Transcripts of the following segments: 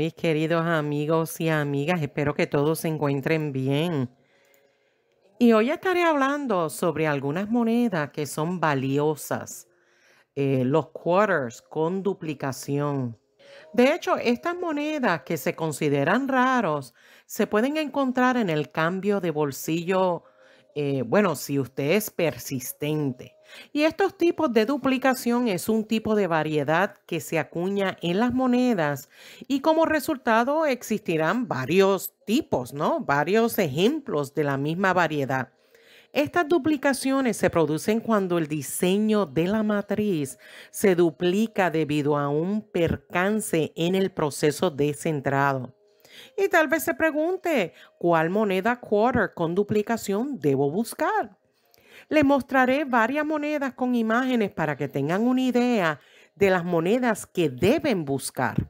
mis queridos amigos y amigas. Espero que todos se encuentren bien. Y hoy estaré hablando sobre algunas monedas que son valiosas. Eh, los quarters con duplicación. De hecho, estas monedas que se consideran raros se pueden encontrar en el cambio de bolsillo, eh, bueno, si usted es persistente. Y estos tipos de duplicación es un tipo de variedad que se acuña en las monedas y como resultado existirán varios tipos, ¿no? Varios ejemplos de la misma variedad. Estas duplicaciones se producen cuando el diseño de la matriz se duplica debido a un percance en el proceso descentrado. Y tal vez se pregunte, ¿cuál moneda quarter con duplicación debo buscar? Le mostraré varias monedas con imágenes para que tengan una idea de las monedas que deben buscar.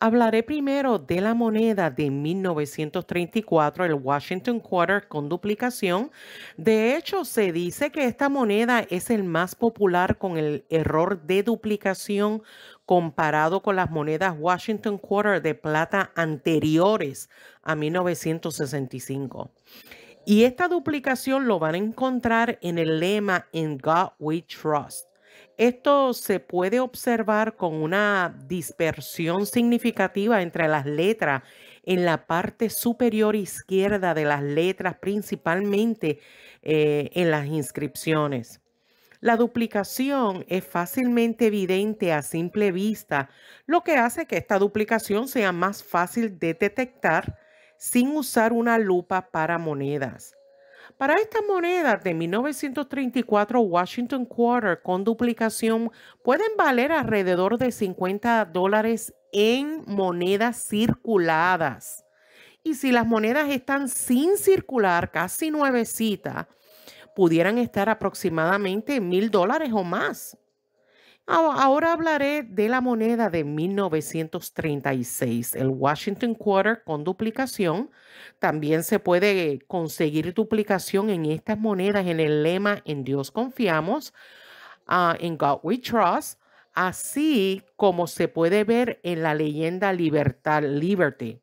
Hablaré primero de la moneda de 1934, el Washington Quarter con duplicación. De hecho, se dice que esta moneda es el más popular con el error de duplicación comparado con las monedas Washington Quarter de plata anteriores a 1965. Y esta duplicación lo van a encontrar en el lema In God We Trust. Esto se puede observar con una dispersión significativa entre las letras en la parte superior izquierda de las letras, principalmente eh, en las inscripciones. La duplicación es fácilmente evidente a simple vista, lo que hace que esta duplicación sea más fácil de detectar sin usar una lupa para monedas. Para estas monedas de 1934 Washington Quarter con duplicación pueden valer alrededor de 50 dólares en monedas circuladas. Y si las monedas están sin circular, casi nuevecitas, pudieran estar aproximadamente mil dólares o más. Ahora hablaré de la moneda de 1936, el Washington Quarter con duplicación. También se puede conseguir duplicación en estas monedas en el lema En Dios confiamos, ah, en God we trust, así como se puede ver en la leyenda Libertad, Liberty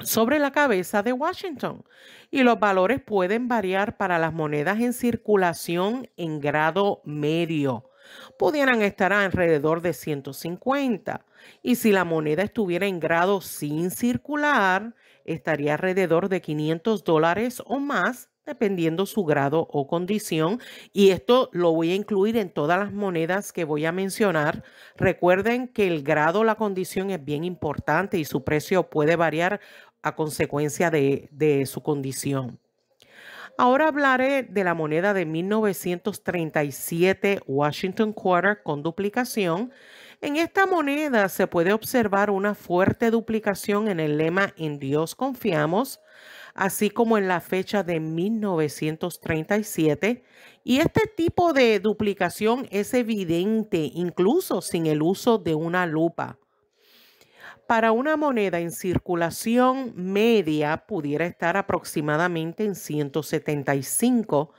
sobre la cabeza de Washington. Y los valores pueden variar para las monedas en circulación en grado medio pudieran estar alrededor de 150. Y si la moneda estuviera en grado sin circular, estaría alrededor de 500 dólares o más, dependiendo su grado o condición. Y esto lo voy a incluir en todas las monedas que voy a mencionar. Recuerden que el grado o la condición es bien importante y su precio puede variar a consecuencia de, de su condición. Ahora hablaré de la moneda de 1937 Washington Quarter con duplicación. En esta moneda se puede observar una fuerte duplicación en el lema En Dios confiamos, así como en la fecha de 1937. Y este tipo de duplicación es evidente incluso sin el uso de una lupa para una moneda en circulación media pudiera estar aproximadamente en 175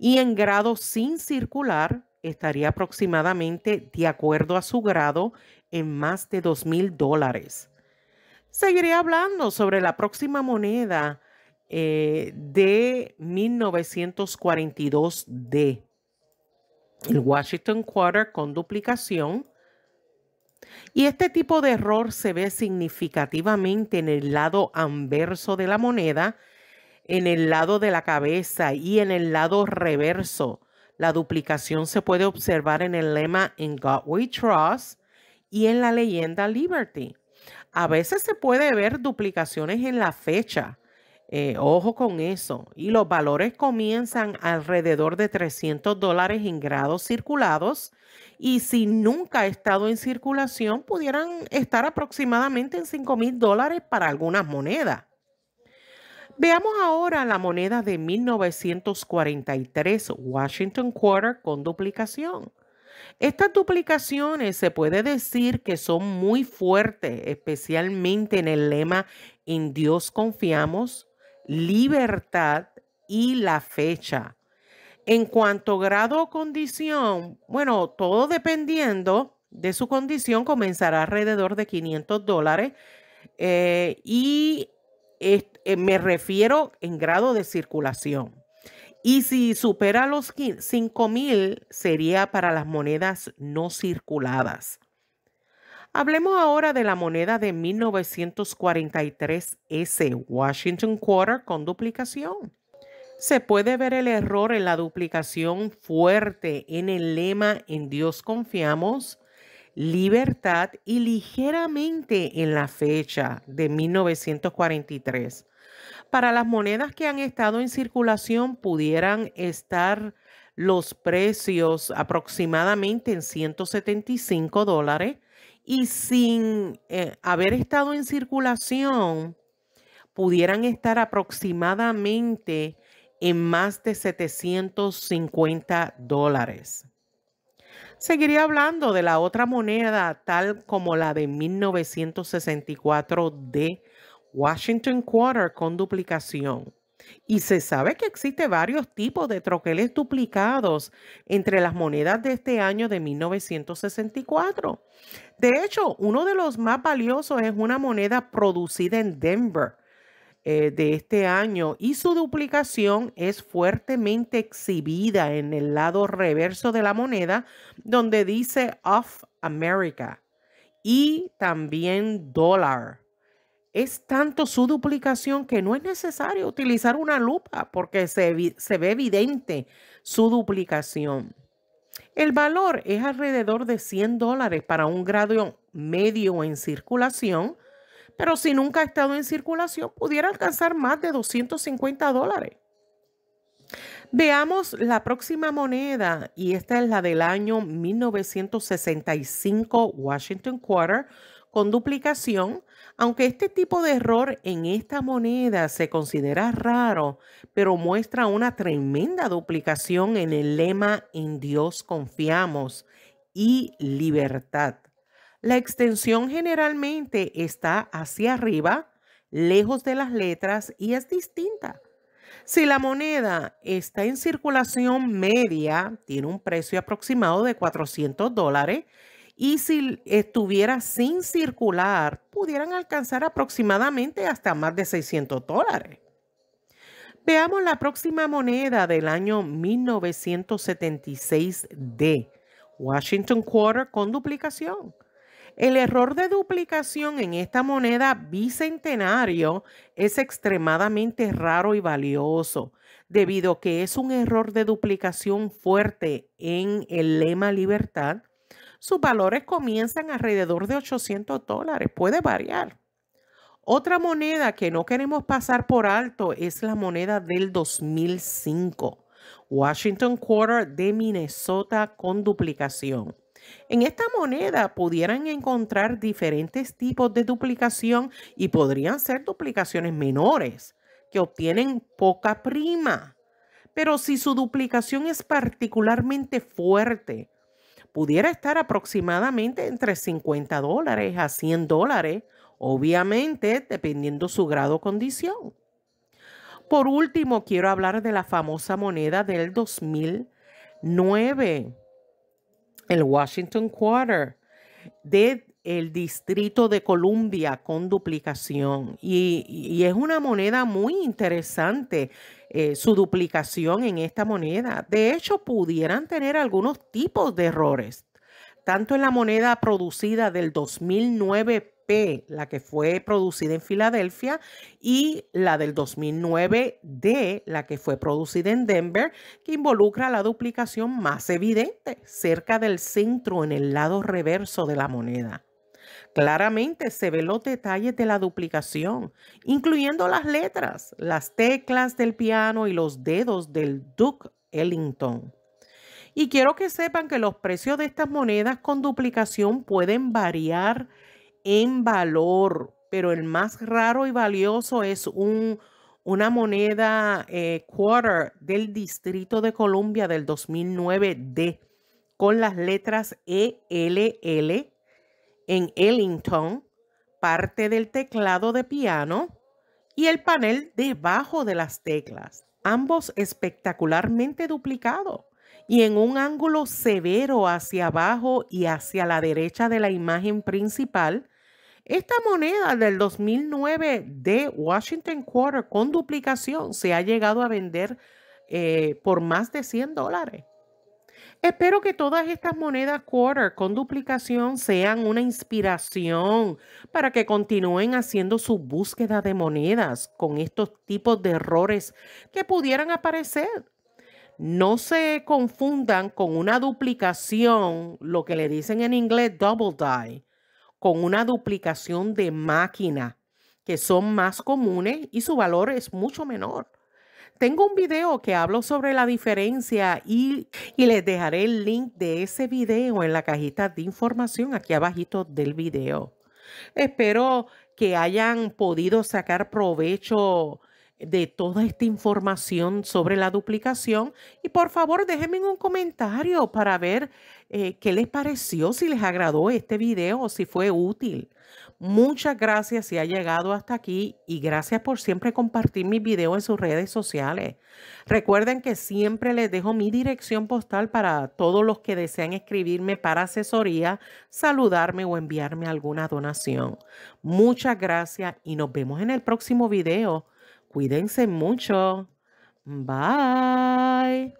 y en grado sin circular estaría aproximadamente, de acuerdo a su grado, en más de 2 mil dólares. Seguiré hablando sobre la próxima moneda eh, de 1942D, el Washington Quarter con duplicación y este tipo de error se ve significativamente en el lado anverso de la moneda, en el lado de la cabeza y en el lado reverso. La duplicación se puede observar en el lema In God We Trust y en la leyenda Liberty. A veces se puede ver duplicaciones en la fecha. Eh, ojo con eso. Y los valores comienzan alrededor de 300 dólares en grados circulados y si nunca ha estado en circulación, pudieran estar aproximadamente en 5 mil dólares para algunas monedas. Veamos ahora la moneda de 1943 Washington Quarter con duplicación. Estas duplicaciones se puede decir que son muy fuertes, especialmente en el lema En Dios confiamos, libertad y la fecha. En cuanto grado o condición, bueno, todo dependiendo de su condición comenzará alrededor de 500 dólares eh, y eh, me refiero en grado de circulación. Y si supera los 5 mil, sería para las monedas no circuladas. Hablemos ahora de la moneda de 1943S, Washington Quarter con duplicación. Se puede ver el error en la duplicación fuerte en el lema En Dios confiamos, libertad y ligeramente en la fecha de 1943. Para las monedas que han estado en circulación pudieran estar los precios aproximadamente en 175 dólares y sin eh, haber estado en circulación pudieran estar aproximadamente en más de 750 dólares. Seguiría hablando de la otra moneda tal como la de 1964 de Washington Quarter con duplicación. Y se sabe que existe varios tipos de troqueles duplicados entre las monedas de este año de 1964. De hecho, uno de los más valiosos es una moneda producida en Denver eh, de este año y su duplicación es fuertemente exhibida en el lado reverso de la moneda donde dice of America y también dólar es tanto su duplicación que no es necesario utilizar una lupa porque se, ve evidente su duplicación. El valor es alrededor de 100 dólares para un grado medio en circulación, pero si nunca ha estado en circulación pudiera alcanzar más de 250 dólares. Veamos la próxima moneda y esta es la del año 1965 Washington Quarter con duplicación aunque este tipo de error en esta moneda se considera raro, pero muestra una tremenda duplicación en el lema En Dios confiamos y libertad. La extensión generalmente está hacia arriba, lejos de las letras y es distinta. Si la moneda está en circulación media, tiene un precio aproximado de 400 dólares y si estuviera sin circular, pudieran alcanzar aproximadamente hasta más de 600 dólares. Veamos la próxima moneda del año 1976 de Washington Quarter con duplicación. El error de duplicación en esta moneda bicentenario es extremadamente raro y valioso, debido a que es un error de duplicación fuerte en el lema libertad sus valores comienzan alrededor de 800 dólares, puede variar. Otra moneda que no queremos pasar por alto es la moneda del 2005, Washington Quarter de Minnesota con duplicación. En esta moneda pudieran encontrar diferentes tipos de duplicación y podrían ser duplicaciones menores que obtienen poca prima. Pero si su duplicación es particularmente fuerte, pudiera estar aproximadamente entre 50 dólares a 100 dólares, obviamente dependiendo su grado o condición. Por último, quiero hablar de la famosa moneda del 2009, el Washington Quarter, de el Distrito de Columbia con duplicación. Y, es una moneda muy interesante eh, su duplicación en esta moneda. De hecho, pudieran tener algunos tipos de errores, tanto en la moneda producida del 2009P, la que fue producida en Filadelfia, y la del 2009D, la que fue producida en Denver, que involucra la duplicación más evidente, cerca del centro en el lado reverso de la moneda. Claramente se ven los detalles de la duplicación, incluyendo las letras, las teclas del piano y los dedos del Duke Ellington. Y quiero que sepan que los precios de estas monedas con duplicación pueden variar en valor, pero el más raro y valioso es una moneda eh, quarter del Distrito de Columbia del 2009D con las letras ELL en Ellington, parte del teclado de piano y el panel debajo de las teclas, ambos espectacularmente duplicados. y en un ángulo severo hacia abajo y hacia la derecha de la imagen principal, esta moneda del 2009 de Washington Quarter con duplicación se ha llegado a vender eh, por más de 100 dólares. Espero que todas estas monedas quarter con duplicación sean una inspiración para que continúen haciendo su búsqueda de monedas con estos tipos de errores que pudieran aparecer. No se confundan con una duplicación, lo que le dicen en inglés double die, con una duplicación de máquina, que son más comunes y su valor es mucho menor. Tengo un video que hablo sobre la diferencia y, les dejaré el link de ese video en la cajita de información aquí abajito del video. Espero que hayan podido sacar provecho de toda esta información sobre la duplicación y por favor déjenme un comentario para ver eh, qué les pareció, si les agradó este video si fue útil. Muchas gracias si ha llegado hasta aquí y gracias por siempre compartir mis videos en sus redes sociales. Recuerden que siempre les dejo mi dirección postal para todos los que desean escribirme para asesoría, saludarme o enviarme alguna donación. Muchas gracias y nos vemos en el próximo video. Cuídense mucho. Bye.